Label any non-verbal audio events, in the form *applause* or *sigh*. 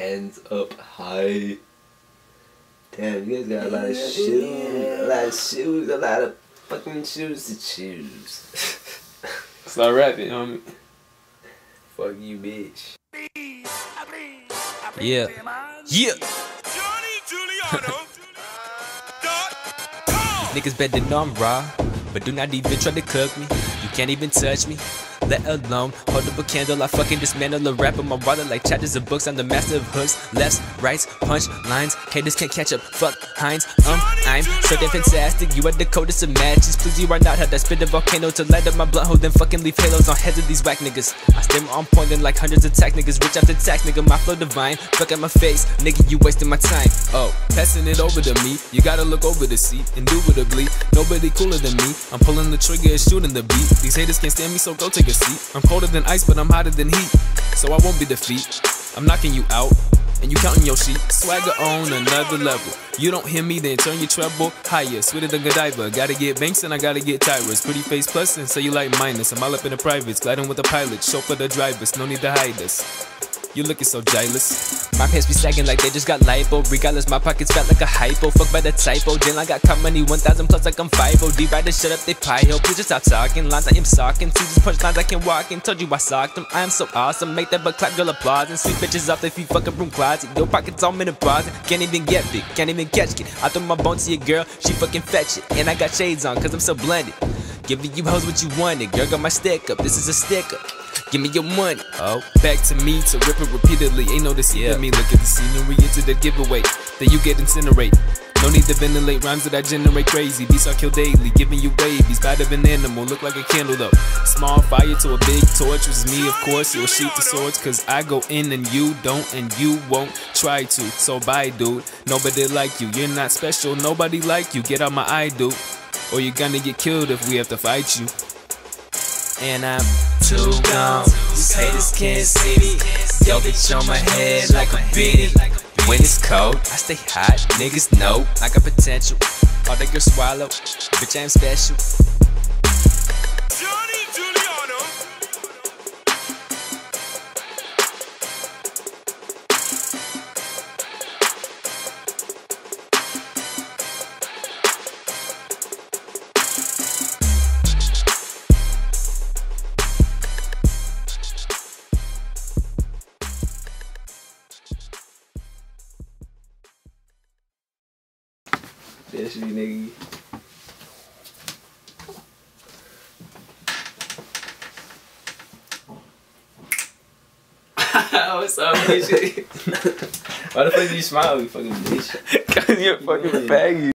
hands up high. Damn, you guys got a lot of shoes, a lot of shoes, a lot of fucking shoes to choose. *laughs* Start rapping, homie. Fuck you, bitch. Yeah. Yeah. Niggas better know I'm raw, but do not even try to cook me. You can't even touch me let alone hold up a candle. I fucking dismantle a rap in my wallet like chapters of books. I'm the master of hooks, lefts, rights, punch lines. Haters can't catch up. Fuck Heinz. Um, I'm so damn fantastic. You are the coldest of matches. Please, you are not how that spit a volcano to light up my blunt hole. Then fucking leave halos on heads of these whack niggas. I stem on point then like hundreds of tech niggas. Rich after tax nigga. My flow divine. Fuck at my face, nigga. You wasting my time. Oh, passing it over to me. You gotta look over the seat, indubitably. Nobody cooler than me. I'm pulling the trigger and shooting the beat. These haters can't stand me, so go take a seat. I'm colder than ice, but I'm hotter than heat. So I won't be defeat. I'm knocking you out. And you counting your sheep, swagger on another level. You don't hear me, then turn your treble higher, sweeter than Godiva. Gotta get banks and I gotta get Tyras. Pretty face plus and say you like minus. I'm all up in the privates, gliding with the pilot, Show for the drivers, no need to hide us. You looking so jealous. My pants be sagging like they just got lipo. Regardless, my pockets fat like a hypo. Fuck by the typo. Then I got money 1000 plus like I'm 5 D rider shut up, they ho. Please just stop talking. Lines I am socking. See these punchlines I can walk in. Told you I socked them. I am so awesome. Make that butt clap, girl applause. And sweet bitches off their feet, fucking room closet. Your pockets all menopause. Can't even get big. Can't even catch it. I throw my bone to your girl. She fucking fetch it. And I got shades on, cause I'm so blended. Giving you hoes what you wanted. Girl got my stick up. This is a sticker. Give me your money. Oh, back to me to rip it repeatedly. Ain't no deceit yeah. me. Look at the scenery into the giveaway. Then you get incinerate. No need to ventilate rhymes that I generate crazy. Beats I kill daily, giving you babies. Bad of an animal, look like a candle though. Small fire to a big torch was me, of course. You'll shoot the swords, cause I go in and you don't, and you won't try to. So bye, dude. Nobody like you, you're not special. Nobody like you. Get out my eye, dude. Or you're gonna get killed if we have to fight you. And I'm too gone. These haters can't see me. Yo, bitch on my head like a beanie. When it's cold, I stay hot. Niggas know I got potential. All they girls swallow. Bitch, I'm special. That's me, nigga. *laughs* What's up, *laughs* bitch? Why the fuck you smile, you fucking bitch? *laughs* Cause you're fucking faggy.